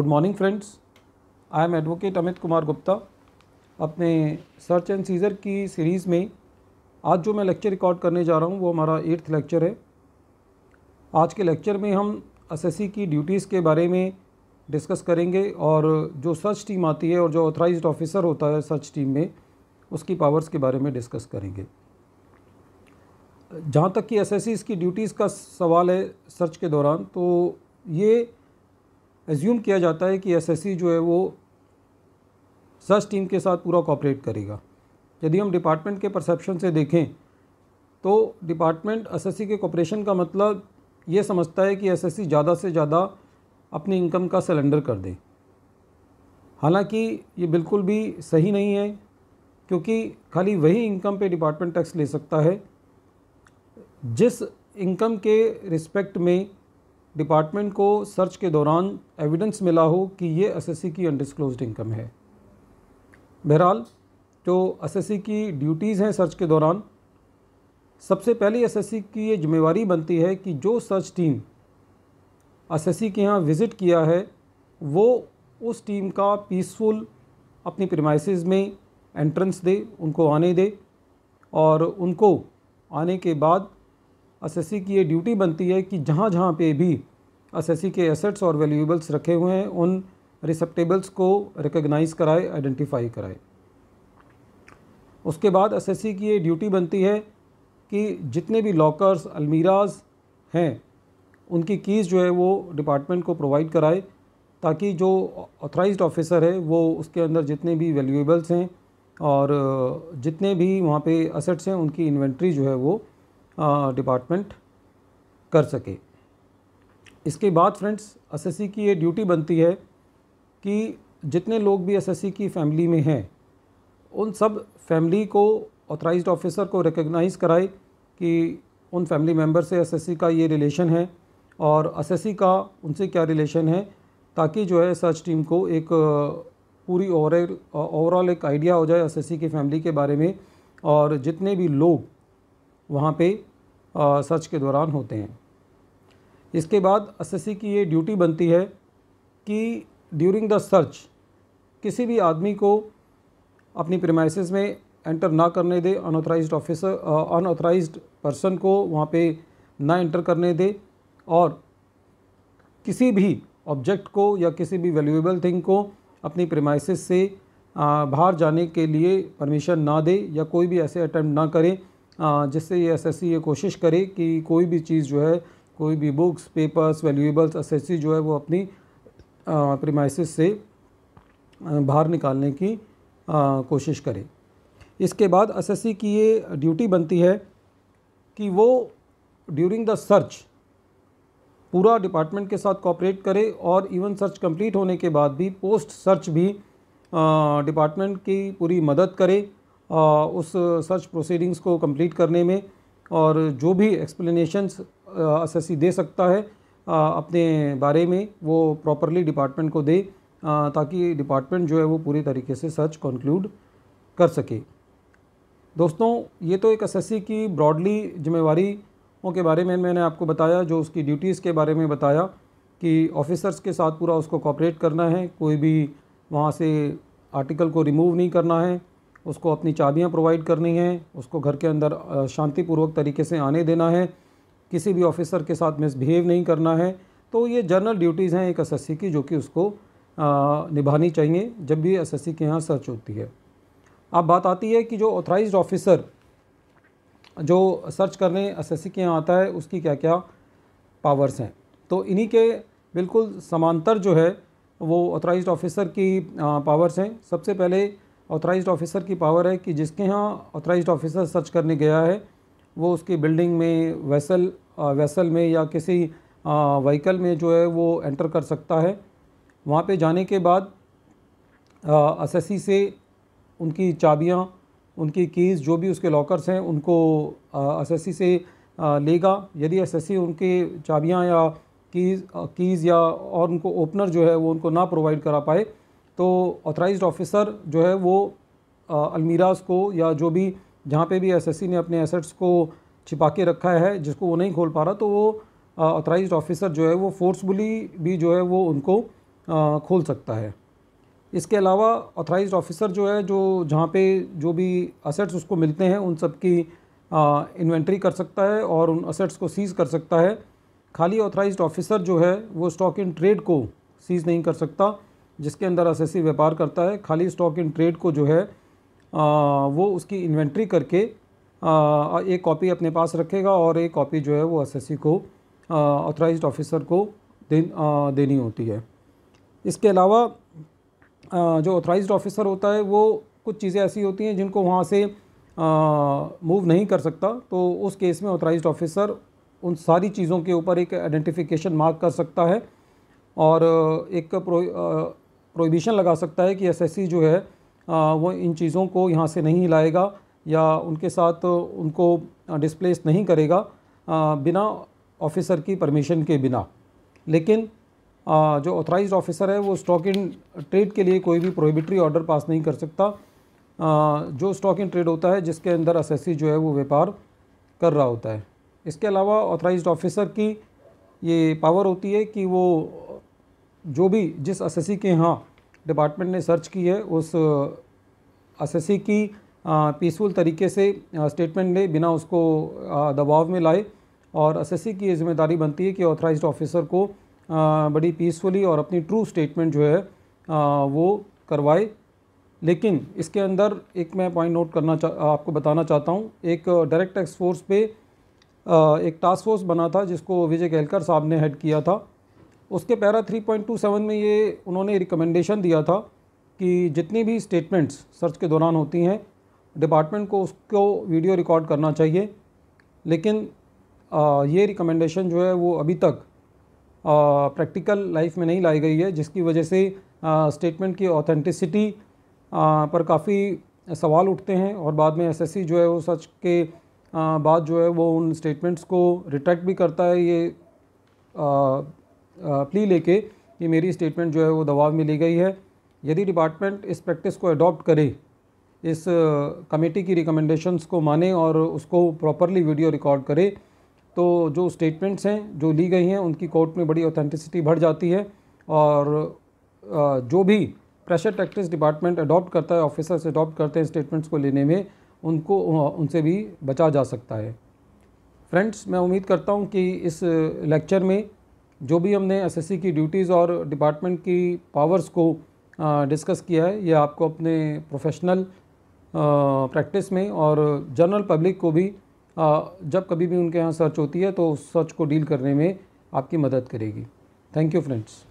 Good morning friends I am advocate Amit Kumar Gupta अपने search and seizure की series में आज जो मैं लेक्चर रिकॉर्ड करने जा रहा हूँ, वो हमारा एट्थ लेक्चर है। आज के लेक्चर में हम एसएससी की ड्यूटीज़ के बारे में डिस्कस करेंगे और जो सर्च टीम आती है और जो ऑथराइज ऑफिसर होता है सर्च टीम में, उसकी पावर्स के बारे में डिस्कस करेंगे। जहाँ तक कि एस की ड्यूटीज़ का सवाल है सर्च के दौरान तो ये एज्यूम किया जाता है कि एसएससी जो है वो सर्च टीम के साथ पूरा कॉपरेट करेगा। यदि हम डिपार्टमेंट के परसेप्शन से देखें तो डिपार्टमेंट एसएससी के कॉपरेशन का मतलब ये समझता है कि एसएससी ज़्यादा से ज़्यादा अपनी इनकम का सिलेंडर कर दे। हालाँकि ये बिल्कुल भी सही नहीं है, क्योंकि खाली वही इनकम पे डिपार्टमेंट टैक्स ले सकता है। जिस इनकम के रिस्पेक्ट में डिपार्टमेंट को सर्च के दौरान एविडेंस मिला हो कि ये एसएससी की अनडिसक्लोज इनकम है। बहरहाल, जो एसएससी की ड्यूटीज़ हैं सर्च के दौरान, सबसे पहले एसएससी की ये जिम्मेवारी बनती है कि जो सर्च टीम एसएससी के यहाँ विज़िट किया है, वो उस टीम का पीसफुल अपनी प्रमाइसिस में एंट्रेंस दे, उनको आने दे और उनको आने के बाद एसएससी की ये ड्यूटी बनती है कि जहाँ जहाँ पे भी एसएससी के एसेट्स और वैल्यूएबल्स रखे हुए हैं, उन रिसेप्टेबल्स को रिकग्नाइज़ कराए, आइडेंटिफाई कराए। उसके बाद एसएससी की ये ड्यूटी बनती है कि जितने भी लॉकर्स, अलमीराज हैं, उनकी कीज़ जो है वो डिपार्टमेंट को प्रोवाइड कराए, ताकि जो ऑथराइज्ड ऑफिसर है, वो उसके अंदर जितने भी वैल्यूएबल्स हैं और जितने भी वहाँ पे असेट्स हैं, उनकी इन्वेंट्री जो है वो डिपार्टमेंट कर सके। इसके बाद फ्रेंड्स एसएससी की ये ड्यूटी बनती है कि जितने लोग भी एसएससी की फैमिली में हैं, उन सब फैमिली को ऑथराइज्ड ऑफिसर को रिकग्नाइज़ कराए कि उन फैमिली मेंबर से एसएससी का ये रिलेशन है और एसएससी का उनसे क्या रिलेशन है, ताकि जो है सर्च टीम को एक पूरी ओवरऑल ओवरऑल एक आइडिया हो जाए एसएससी की फैमिली के बारे में और जितने भी लोग वहाँ पे सर्च के दौरान होते हैं। इसके बाद एसएससी की ये ड्यूटी बनती है कि ड्यूरिंग द सर्च किसी भी आदमी को अपनी प्रेमाइसिस में एंटर ना करने दे अनऑथराइज ऑफिसर अनऑथराइज पर्सन को वहाँ पे ना एंटर करने दे और किसी भी ऑब्जेक्ट को या किसी भी वैल्यूएबल थिंग को अपनी प्रेमाइसिस से बाहर जाने के लिए परमिशन ना दे या कोई भी ऐसे अटैम्प्ट ना करे जिससे ये एस ये कोशिश करे कि कोई भी चीज़ जो है कोई भी बुक्स पेपर्स वैल्यूएबल्स एसएससी जो है वो अपनी प्रीमाइसिस से बाहर निकालने की आ, कोशिश करे। इसके बाद एसएससी की ये ड्यूटी बनती है कि वो ड्यूरिंग द सर्च पूरा डिपार्टमेंट के साथ कॉपरेट करे और इवन सर्च कंप्लीट होने के बाद भी पोस्ट सर्च भी डिपार्टमेंट की पूरी मदद करे। उस सर्च प्रोसीडिंग्स को कंप्लीट करने में और जो भी एक्सप्लेनेशंस एसएससी दे सकता है अपने बारे में वो प्रॉपरली डिपार्टमेंट को दे ताकि डिपार्टमेंट जो है वो पूरी तरीके से सर्च कंक्लूड कर सके। दोस्तों, ये तो एक एसएससी की ब्रॉडली जिम्मेवारी के बारे में मैंने आपको बताया, जो उसकी ड्यूटीज़ के बारे में बताया कि ऑफिसर्स के साथ पूरा उसको कॉपरेट करना है, कोई भी वहाँ से आर्टिकल को रिमूव नहीं करना है। उसको अपनी चाबियाँ प्रोवाइड करनी हैं, उसको घर के अंदर शांतिपूर्वक तरीके से आने देना है, किसी भी ऑफिसर के साथ मिसबिहेव नहीं करना है तो ये जनरल ड्यूटीज़ हैं एक एसएससी की जो कि उसको निभानी चाहिए जब भी एसएससी के यहाँ सर्च होती है। अब बात आती है कि जो ऑथराइज्ड ऑफिसर जो सर्च करने एसएससी के यहाँ आता है, उसकी क्या क्या पावर्स हैं? तो इन्हीं के बिल्कुल समांतर जो है, वो ऑथराइज्ड ऑफिसर की पावर्स हैं। सबसे पहले ऑथराइज्ड ऑफिसर की पावर है कि जिसके यहाँ ऑथराइज्ड ऑफिसर सर्च करने गया है, वो उसकी बिल्डिंग में वेसल वेसल में या किसी व्हीकल में जो है वो एंटर कर सकता है। वहाँ पे जाने के बाद एसएससी से उनकी चाबियाँ, उनकी कीज़ जो भी उसके लॉकर्स हैं, उनको एसएससी से लेगा। यदि एसएससी उनकी चाबियाँ या कीज़ कीज़ या और उनको ओपनर जो है वो उनको ना प्रोवाइड करा पाए तो ऑथराइज्ड ऑफिसर जो है वो अलमीराज को या जो भी जहाँ पे भी एसएससी ने अपने एसेट्स को छिपा के रखा है जिसको वो नहीं खोल पा रहा तो वो ऑथराइज्ड ऑफिसर जो है वो फोर्सफुली भी जो है वो उनको आ, खोल सकता है। इसके अलावा ऑथराइज्ड ऑफिसर जो है जो जहाँ पे जो भी असेट्स उसको मिलते हैं उन सब की इन्वेंट्री कर सकता है और उन असेट्स को सीज़ कर सकता है। खाली ऑथराइज्ड ऑफिसर जो है वो स्टॉक इन ट्रेड को सीज़ नहीं कर सकता। जिसके अंदर एसएससी व्यापार करता है खाली स्टॉक इन ट्रेड को जो है आ, वो उसकी इन्वेंट्री करके आ, एक कॉपी अपने पास रखेगा और एक कॉपी जो है वो एसएससी को ऑथराइज्ड ऑफिसर को दे, आ, देनी होती है। इसके अलावा जो ऑथराइज्ड ऑफिसर होता है वो कुछ चीज़ें ऐसी होती हैं जिनको वहाँ से मूव नहीं कर सकता तो उस केस में ऑथराइज्ड ऑफिसर उन सारी चीज़ों के ऊपर एक आइडेंटिफिकेशन मार्क कर सकता है और एक प्रोहिबिशन लगा सकता है कि एसएससी जो है वो इन चीज़ों को यहाँ से नहीं लाएगा या उनके साथ उनको डिस्प्लेस नहीं करेगा बिना ऑफिसर की परमिशन के बिना। लेकिन जो ऑथराइज्ड ऑफिसर है, वो स्टॉक इन ट्रेड के लिए कोई भी प्रोहिबिटरी ऑर्डर पास नहीं कर सकता। जो स्टॉक इन ट्रेड होता है, जिसके अंदर एसएससी जो है, वो व्यापार कर रहा होता है। इसके अलावा ऑथराइज्ड ऑफिसर की ये पावर होती है कि वो जो भी जिस एसएससी के यहाँ डिपार्टमेंट ने सर्च की है, उस एसएससी की पीसफुल तरीके से स्टेटमेंट ले बिना उसको दबाव में लाए और एसएससी की ये ज़िम्मेदारी बनती है कि ऑथराइज्ड ऑफिसर को बड़ी पीसफुली और अपनी ट्रू स्टेटमेंट जो है वो करवाए। लेकिन इसके अंदर एक मैं पॉइंट नोट करना आपको बताना चाहता हूँ। एक डायरेक्ट टैक्स फोर्स पे एक टास्क फोर्स बना था जिसको विजय केलकर साहब ने हेड किया था। उसके पैरा 3.27 में ये उन्होंने रिकमेंडेशन दिया था कि जितनी भी स्टेटमेंट्स सर्च के दौरान होती हैं डिपार्टमेंट को उसको वीडियो रिकॉर्ड करना चाहिए। लेकिन आ, ये रिकमेंडेशन जो है वो अभी तक प्रैक्टिकल लाइफ में नहीं लाई गई है जिसकी वजह से स्टेटमेंट की ऑथेंटिसिटी पर काफ़ी सवाल उठते हैं और बाद में एसएससी जो है वो सच के बाद जो है वो उन स्टेटमेंट्स को रिट्रैक्ट भी करता है ये प्ली लेके कि मेरी स्टेटमेंट जो है वो दबाव में ली गई है। यदि डिपार्टमेंट इस प्रैक्टिस को अडॉप्ट करे, इस कमेटी की रिकमेंडेशंस को माने और उसको प्रॉपरली वीडियो रिकॉर्ड करे तो जो स्टेटमेंट्स हैं, जो ली गई हैं, उनकी कोर्ट में बड़ी ऑथेंटिसिटी बढ़ जाती है और जो भी प्रेशर टैक्टिस डिपार्टमेंट अडॉप्ट करता है ऑफिसर्स अडॉप्ट करते हैं स्टेटमेंट्स को लेने में, उनको उनसे भी बचा जा सकता है। फ्रेंड्स मैं उम्मीद करता हूँ कि इस लेक्चर में जो भी हमने एसएससी की ड्यूटीज़ और डिपार्टमेंट की पावर्स को डिस्कस किया है, ये आपको अपने प्रोफेशनल प्रैक्टिस में और जनरल पब्लिक को भी जब कभी भी उनके यहाँ सर्च होती है तो उस सर्च को डील करने में आपकी मदद करेगी। Thank you friends